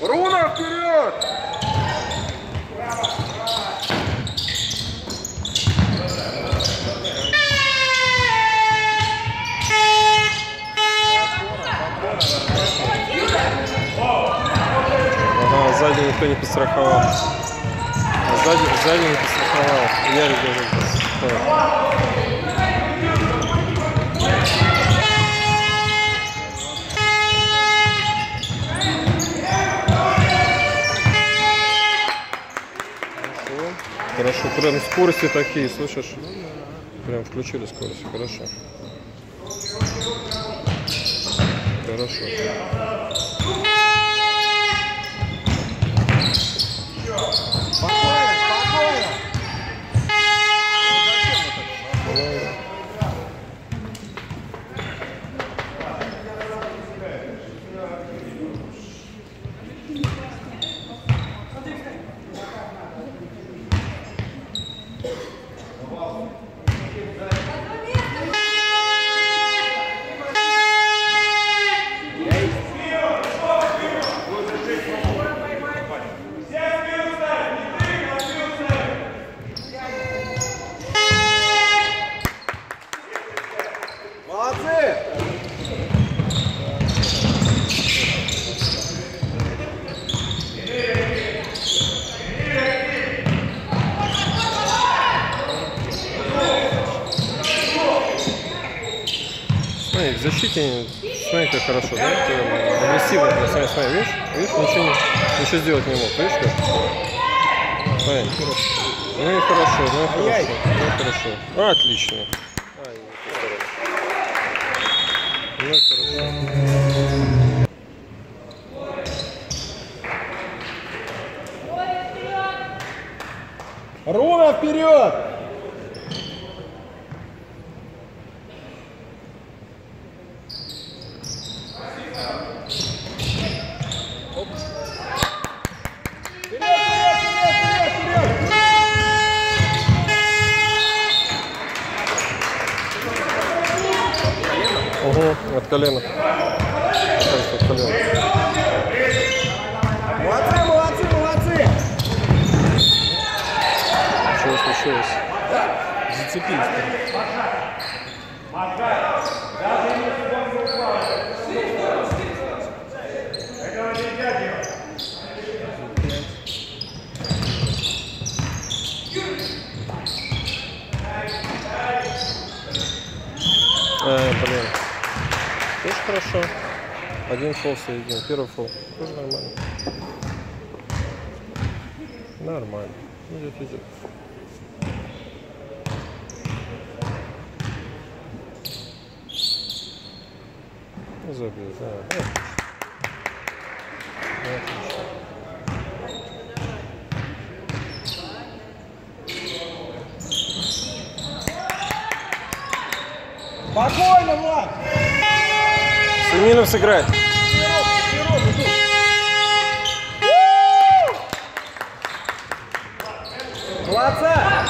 Руна вперед! Ага, сзади никто не подстраховал. А Сзади, сзади не подстраховал. Ярик должен подстраховать. Прям скорости такие, слышишь? Прям включили скорость. Хорошо. Хорошо. Молодцы! Смотри, в защите, как хорошо, да? Агрессивно, смотри, смотри, видишь? Видишь, ничего, не, ничего сделать не мог, видишь как? Смотри, ну и хорошо, ну и хорошо, ну и хорошо. Отлично. Ай, ну и хорошо. Руна! Вперед, Helena. Один фол соединил. Первый фол. Тоже нормально. Нормально. Идет, идет. Ну, Забил, да. Ну, Отлично. Спокойно, Влад! Суминов сыграет. Молодца!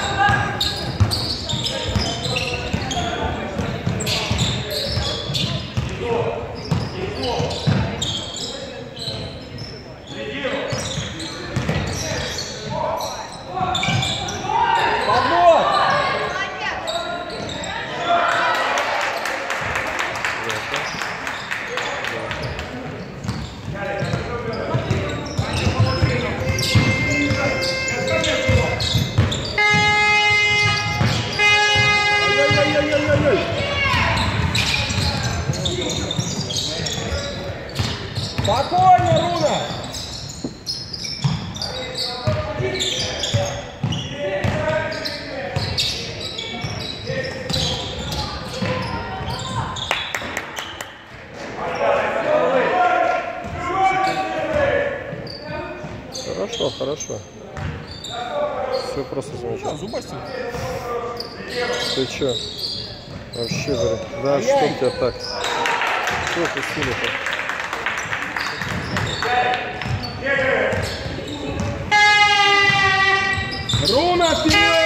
Подбор! Ой-ой-ой-ой-ой-ой! Спокойно, Руна! Хорошо, хорошо. Все просто замечательно. Зубастик. Ты чё? Вообще, говорю. Да, что у тебя так? Что ты силы-то? Руна вперед!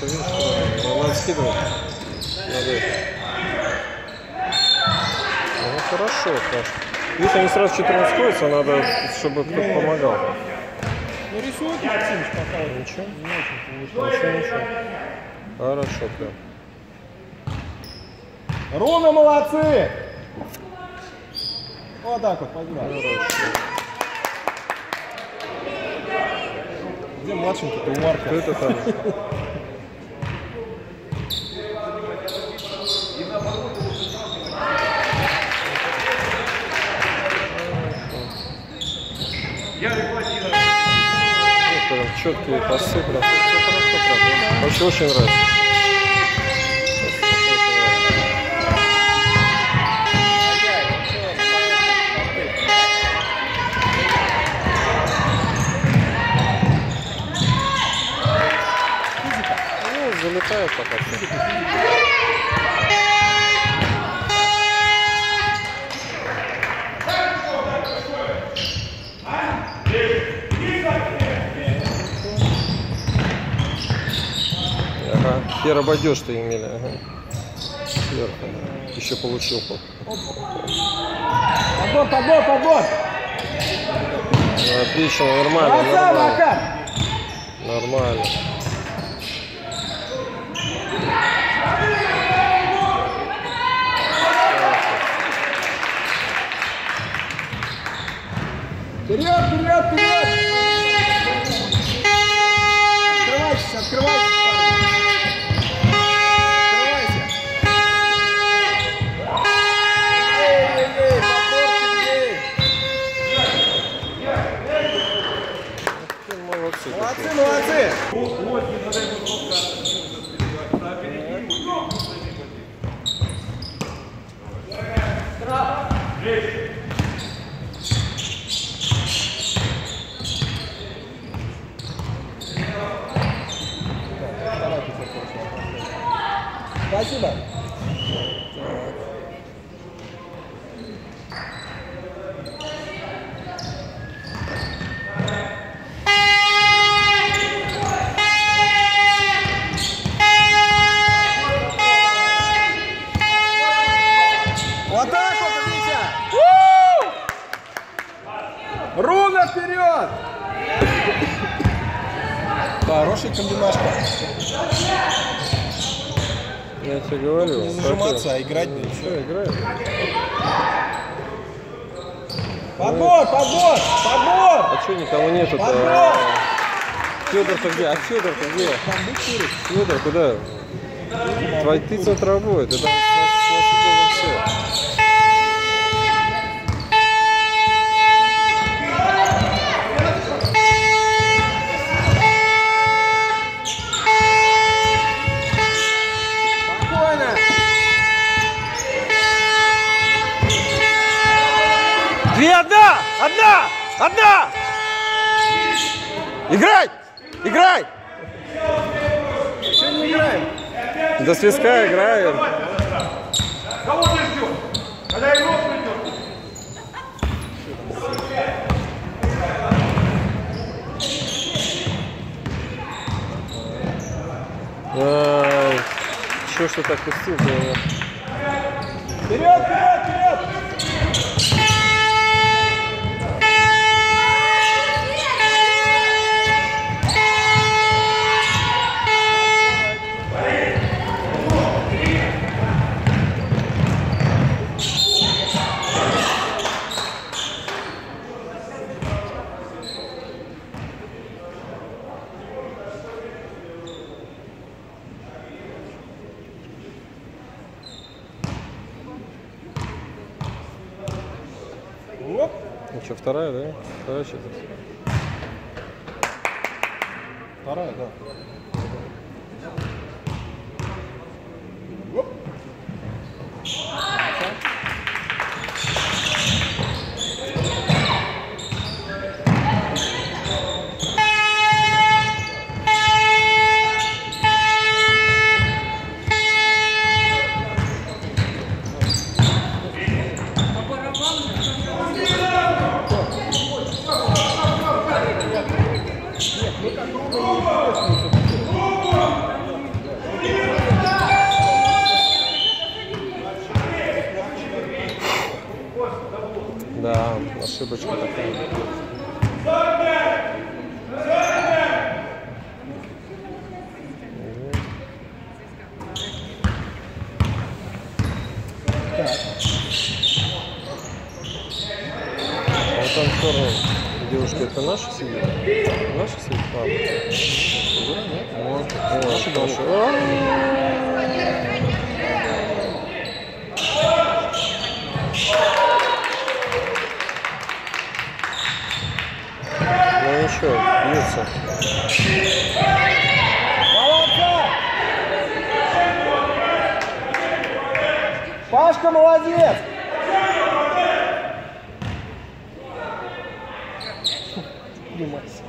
Расходятся, видишь, надо, надо скидывать. Надо. Ну, хорошо, хорошо. Видишь, они сразу что-то расходятся, надо, чтобы кто-то помогал. Ну рисует Максимыч пока. Ничего, Не очень получилось. ничего, ничего. Хорошо прям. Руна, молодцы! Вот так вот, поздравляю. Хорошо. Где младшенький-то у Марка? Кто это там? Ну, прям четкие пасы, прям все хорошо, прям. Вообще очень нравится. Ну, залетает пока все. Первый обойдешь ты имели. Ага. Сверху. да. Еще получил. Подбор, подбор, подбор! Ну, отлично, нормально, Молодца, нормально. Макар! Нормально. Вперед, вперед, вперед! Молодцы. Молодцы, молодцы! Спасибо. Вот так вот, Витя! Руна вперед! Хороший комбинашка. Я тебе говорю. Не зажиматься, а играть, да и. Все, играет. Подбор, подбор, подбор! А что никого нету-то? Подбор! Федор-то где? А Федор-то где? Федор, куда? Твой ты центровой, ты там одна! Одна! Играй! Играй! Что не играем? До свистка играем. Кого ты ждешь? Когда игрок придет? Ж ты так? Вперед, вперед, вперед! Оп. Ну что, вторая, да? Вторая четверть. Вторая, да. Ошибочка такая. А вот там в сторону девушки, это наши сидят? Наши сидят? А, Может, наши, наши. А! Ничего, бьются. Пашка молодец! Поднимайся.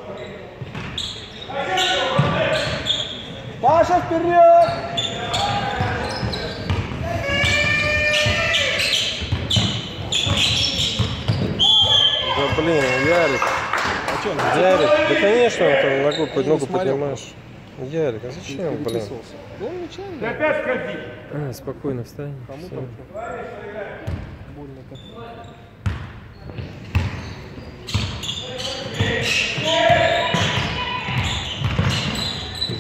Паша вперед! Да блин, Ярик. Что, Ярик, да конечно, он там ногу, под ногу поднимаешь. Ярик, а зачем, блин? Ну, нечаянно. Опять скользи. А, спокойно встань. Кому там что? Больно-то.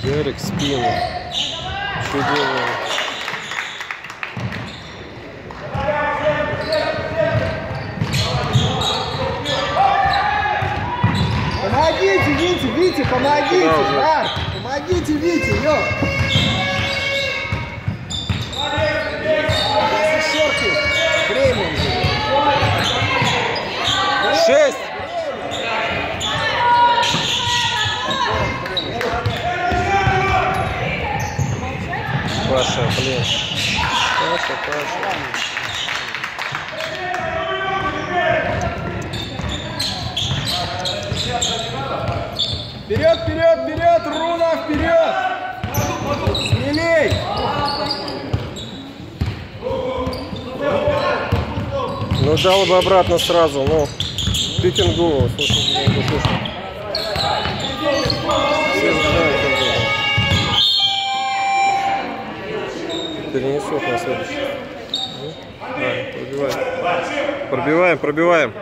Ярик, спину. Что делаем? Помогите, Вите, помогите! Уже? Марк, помогите, Вите, шорты, время. Шесть! Паша, блин. Паша, Паша. Вперед, вперед, вперед, Руна, вперед! Смелей! Ну дал бы обратно сразу, ну. Пикингу, слушай. Перенесут на следующий. Давай, пробиваем. Пробиваем, пробиваем.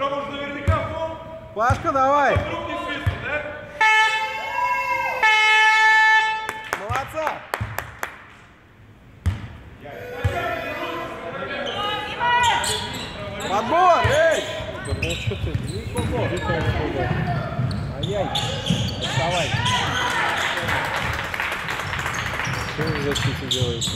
Что, может, наверняка фол? Пашка, давай! Молодца! Подбор, эй! Ай-яй, доставай. Что вы в защите делаете?